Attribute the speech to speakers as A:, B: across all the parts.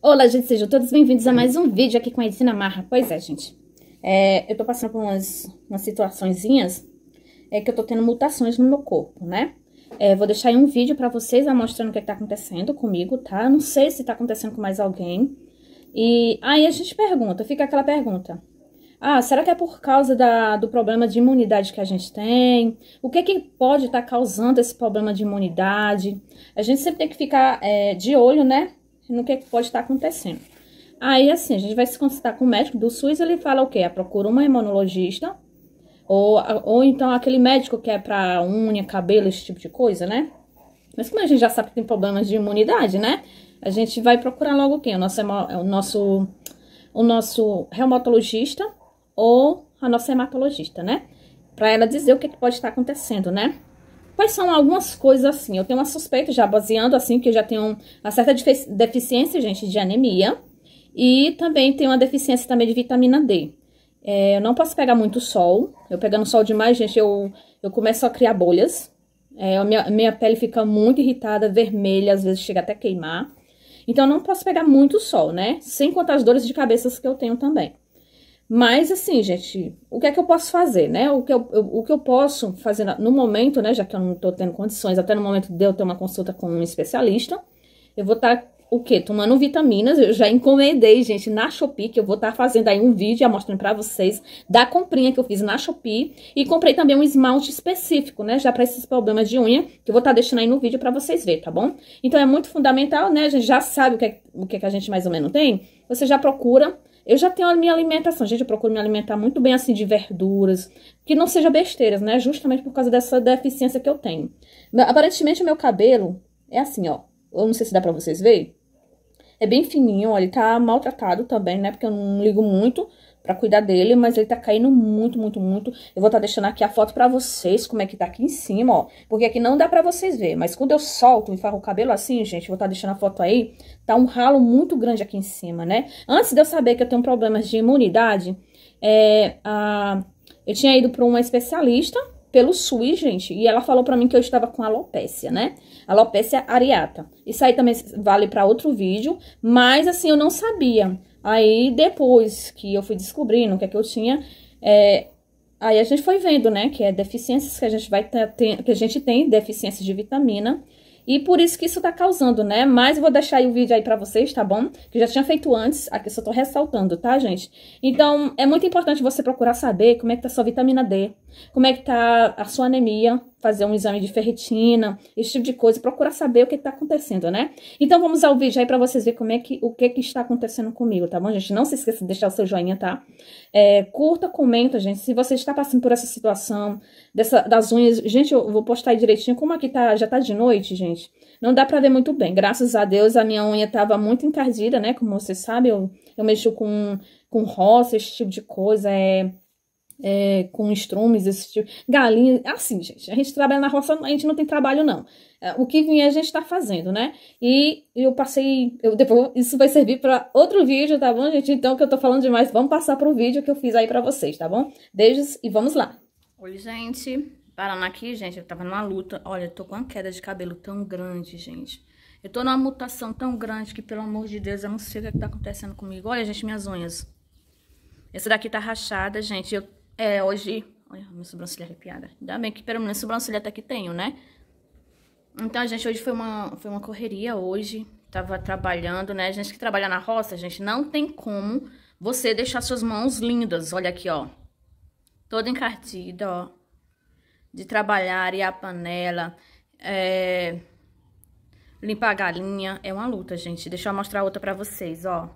A: Olá, gente, sejam todos bem-vindos a mais um vídeo aqui com a Edina Marra. Pois é, gente, é, eu tô passando por umas, umas situaçõezinhas é, que eu tô tendo mutações no meu corpo, né? É, vou deixar aí um vídeo pra vocês mostrando o que, é que tá acontecendo comigo, tá? Não sei se tá acontecendo com mais alguém. E aí a gente pergunta, fica aquela pergunta. Ah, será que é por causa da, do problema de imunidade que a gente tem? O que, que pode estar tá causando esse problema de imunidade? A gente sempre tem que ficar é, de olho, né? No que pode estar acontecendo. Aí, assim, a gente vai se consultar com o médico do SUS, ele fala o quê? Procura uma imunologista, ou, ou então aquele médico que é para unha, cabelo, esse tipo de coisa, né? Mas como a gente já sabe que tem problemas de imunidade, né? A gente vai procurar logo quem? O nosso, o nosso, o nosso reumatologista ou a nossa hematologista, né? Para ela dizer o que, que pode estar acontecendo, né? Quais são algumas coisas assim? Eu tenho uma suspeita já, baseando assim, que eu já tenho uma certa deficiência, gente, de anemia. E também tenho uma deficiência também de vitamina D. É, eu não posso pegar muito sol. Eu pegando sol demais, gente, eu, eu começo a criar bolhas. É, a minha, minha pele fica muito irritada, vermelha, às vezes chega até queimar. Então, eu não posso pegar muito sol, né? Sem contar as dores de cabeça que eu tenho também. Mas, assim, gente, o que é que eu posso fazer, né? O que eu, eu o que eu posso fazer no momento, né? Já que eu não tô tendo condições, até no momento de eu ter uma consulta com um especialista, eu vou estar, tá, o quê? Tomando vitaminas. Eu já encomendei, gente, na Shopee, que eu vou estar tá fazendo aí um vídeo mostrando pra vocês da comprinha que eu fiz na Shopee. E comprei também um esmalte específico, né? Já pra esses problemas de unha, que eu vou estar tá deixando aí no vídeo pra vocês verem, tá bom? Então, é muito fundamental, né? A gente já sabe o que, é, o que, é que a gente mais ou menos tem. Você já procura eu já tenho a minha alimentação, gente, eu procuro me alimentar muito bem assim de verduras, que não seja besteiras, né? Justamente por causa dessa deficiência que eu tenho. Aparentemente o meu cabelo é assim, ó. Eu não sei se dá pra vocês verem. É bem fininho, ele tá maltratado também, né? Porque eu não ligo muito para cuidar dele, mas ele tá caindo muito, muito, muito. Eu vou estar tá deixando aqui a foto para vocês, como é que tá aqui em cima, ó. Porque aqui não dá para vocês ver, mas quando eu solto e farro o cabelo assim, gente, vou estar tá deixando a foto aí, tá um ralo muito grande aqui em cima, né? Antes de eu saber que eu tenho problemas de imunidade, é, a, eu tinha ido para uma especialista pelo SUS, gente, e ela falou para mim que eu estava com alopécia, né? Alopécia areata. Isso aí também vale para outro vídeo, mas assim, eu não sabia. Aí, depois que eu fui descobrindo o que é que eu tinha, é, aí a gente foi vendo, né, que é deficiências que a gente vai ter, que a gente tem, deficiência de vitamina, e por isso que isso tá causando, né? Mas eu vou deixar aí o vídeo aí pra vocês, tá bom? Que já tinha feito antes, aqui só tô ressaltando, tá, gente? Então, é muito importante você procurar saber como é que tá a sua vitamina D, como é que tá a sua anemia, fazer um exame de ferritina, esse tipo de coisa, procurar saber o que está acontecendo, né? Então vamos ao vídeo aí para vocês verem como é que, o que, que está acontecendo comigo, tá bom, gente? Não se esqueça de deixar o seu joinha, tá? É, curta, comenta, gente, se você está passando por essa situação dessa, das unhas. Gente, eu vou postar aí direitinho, como aqui tá, já tá de noite, gente, não dá pra ver muito bem. Graças a Deus, a minha unha tava muito encardida, né? Como vocês sabem, eu, eu mexo com, com roça, esse tipo de coisa, é é, com estrumes, esse tipo, galinha, assim, gente, a gente trabalha na roça, a gente não tem trabalho, não. É, o que vier a gente tá fazendo, né? E eu passei, eu depois, isso vai servir para outro vídeo, tá bom, gente? Então, que eu tô falando demais, vamos passar pro vídeo que eu fiz aí pra vocês, tá bom? Beijos e vamos lá. Oi, gente, parando aqui, gente, eu tava numa luta, olha, eu tô com uma queda de cabelo tão grande, gente. Eu tô numa mutação tão grande que, pelo amor de Deus, eu não sei o que, é que tá acontecendo comigo. Olha, gente, minhas unhas. Essa daqui tá rachada, gente, eu é, hoje... Olha, minha sobrancelha arrepiada. Ainda bem que pelo menos sobrancelha até que tenho, né? Então, gente, hoje foi uma, foi uma correria hoje. Tava trabalhando, né? A gente que trabalha na roça, gente, não tem como você deixar suas mãos lindas. Olha aqui, ó. Toda encardida, ó. De trabalhar, e a panela, é... Limpar a galinha. É uma luta, gente. Deixa eu mostrar outra pra vocês, ó.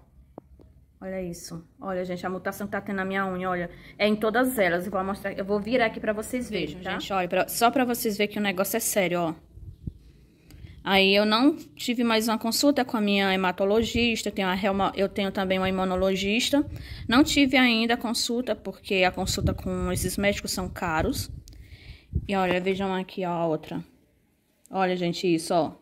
A: Olha isso. Olha, gente, a mutação que tá tendo na minha unha, olha. É em todas elas. Eu vou mostrar, eu vou virar aqui pra vocês verem, tá? Gente, olha, pra, só pra vocês verem que o negócio é sério, ó. Aí eu não tive mais uma consulta com a minha hematologista, eu tenho, eu tenho também uma imunologista. Não tive ainda a consulta, porque a consulta com esses médicos são caros. E olha, vejam aqui ó, a outra. Olha, gente, isso, ó.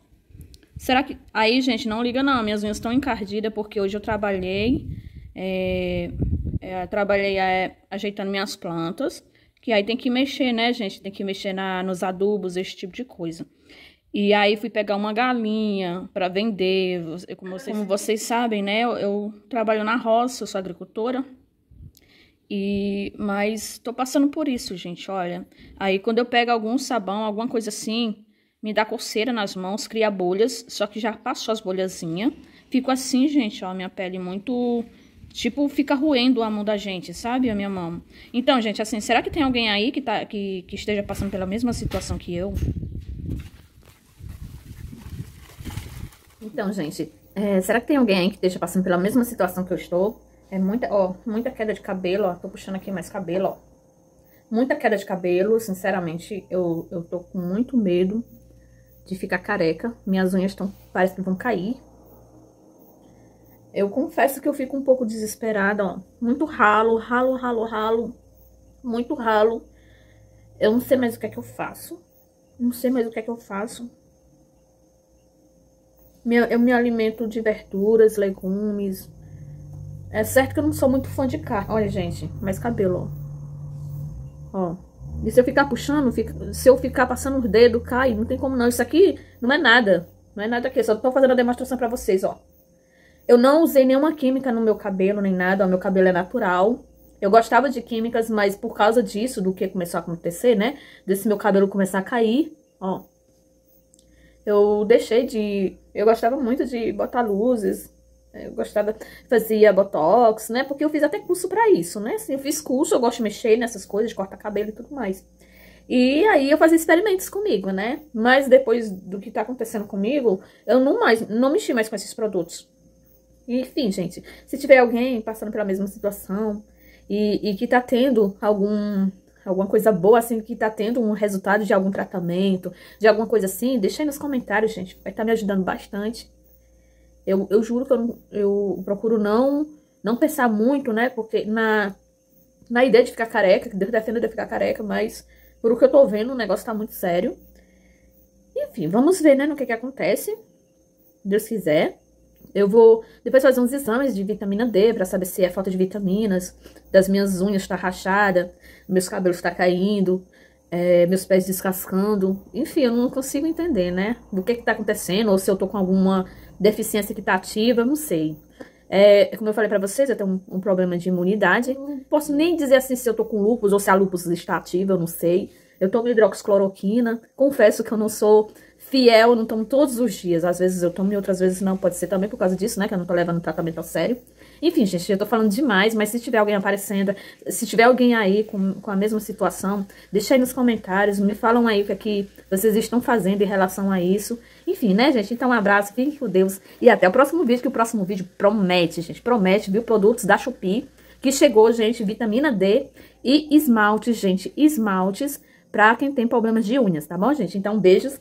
A: Será que... Aí, gente, não liga não, minhas unhas estão encardidas porque hoje eu trabalhei é, é, trabalhei é, ajeitando minhas plantas, que aí tem que mexer, né, gente? Tem que mexer na, nos adubos, esse tipo de coisa. E aí fui pegar uma galinha para vender. Como vocês, como vocês sabem, né? Eu, eu, trabalho na roça, eu sou agricultora. E mas tô passando por isso, gente, olha. Aí quando eu pego algum sabão, alguma coisa assim, me dá coceira nas mãos, cria bolhas, só que já passou as bolhazinhas. Fico assim, gente, ó, minha pele muito tipo, fica roendo a mão da gente, sabe? A minha mão. Então, gente, assim, será que tem alguém aí que, tá, que, que esteja passando pela mesma situação que eu? Então, gente, é, será que tem alguém aí que esteja passando pela mesma situação que eu estou? É muita, ó, muita queda de cabelo, ó. Tô puxando aqui mais cabelo, ó. Muita queda de cabelo, sinceramente, eu, eu tô com muito medo de ficar careca. Minhas unhas estão, parece que vão cair. Eu confesso que eu fico um pouco desesperada, ó. Muito ralo, ralo, ralo, ralo. Muito ralo. Eu não sei mais o que é que eu faço. Não sei mais o que é que eu faço eu me alimento de verduras, legumes. É certo que eu não sou muito fã de carne. Olha, gente, mais cabelo, ó. Ó. E se eu ficar puxando, fica, se eu ficar passando os dedos, cai. Não tem como não. Isso aqui não é nada. Não é nada aqui. Só tô fazendo a demonstração pra vocês, ó. Eu não usei nenhuma química no meu cabelo, nem nada. O meu cabelo é natural. Eu gostava de químicas, mas por causa disso, do que começou a acontecer, né? Desse meu cabelo começar a cair, ó eu deixei de... Eu gostava muito de botar luzes, eu gostava, fazia botox, né? Porque eu fiz até curso pra isso, né? Assim, eu fiz curso, eu gosto de mexer nessas coisas, de cortar cabelo e tudo mais. E aí eu fazia experimentos comigo, né? Mas depois do que tá acontecendo comigo, eu não mais, não mexi mais com esses produtos. Enfim, gente, se tiver alguém passando pela mesma situação e, e que tá tendo algum alguma coisa boa, assim, que tá tendo um resultado de algum tratamento, de alguma coisa assim, deixa aí nos comentários, gente. Vai estar tá me ajudando bastante. Eu, eu juro que eu, eu procuro não, não pensar muito, né? Porque na, na ideia de ficar careca, que Deus defenda de ficar careca, mas por o que eu tô vendo, o negócio tá muito sério. Enfim, vamos ver, né, no que que acontece. Deus quiser. Eu vou depois fazer uns exames de vitamina D para saber se é falta de vitaminas, das minhas unhas está rachada, meus cabelos está caindo, é, meus pés descascando. Enfim, eu não consigo entender, né? Do que está acontecendo, ou se eu tô com alguma deficiência que tá ativa, eu não sei. É, como eu falei para vocês, eu tenho um, um, problema de imunidade. Não posso nem dizer assim se eu tô com lúpus ou se a lúpus está ativa, eu não sei. Eu tomo hidroxicloroquina. Confesso que eu não sou fiel, não tomo todos os dias. Às vezes eu tomo e outras vezes não. Pode ser também por causa disso, né? Que eu não tô levando o tratamento a sério. Enfim, gente, eu tô falando demais, mas se tiver alguém aparecendo, se tiver alguém aí com, com a mesma situação, deixa aí nos comentários, me falam aí o que, é que vocês estão fazendo em relação a isso. Enfim, né, gente? Então, um abraço, fiquem com Deus e até o próximo vídeo, que o próximo vídeo promete, gente, promete, viu? Produtos da Shopee, que chegou, gente, vitamina D e esmaltes, gente, esmaltes pra quem tem problemas de unhas, tá bom, gente? Então, beijos